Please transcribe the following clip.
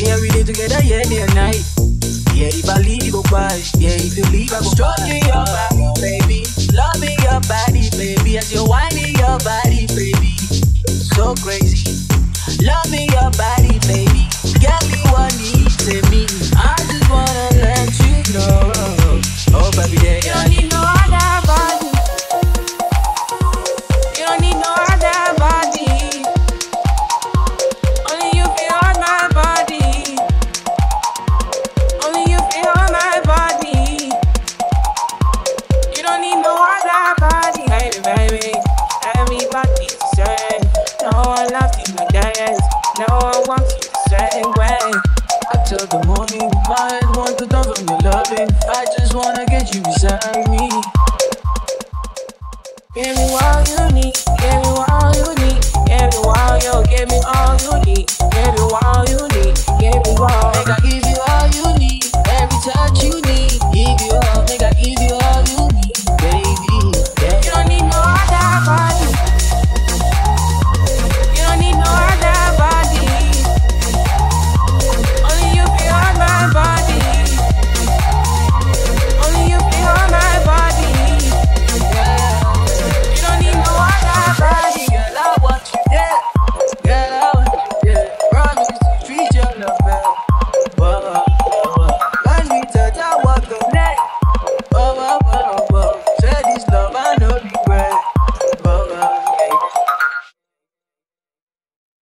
Me and we live together, yeah, day and night. Yeah, if I leave, you go quiet. Yeah, if you leave, I go Stroking your body, baby. Loving your body, baby. As you're winding your body. till the morning. My eyes wants to dance from your loving. I just wanna get you beside me. Give me all you need, give me all you need, give me all you, give me all you need.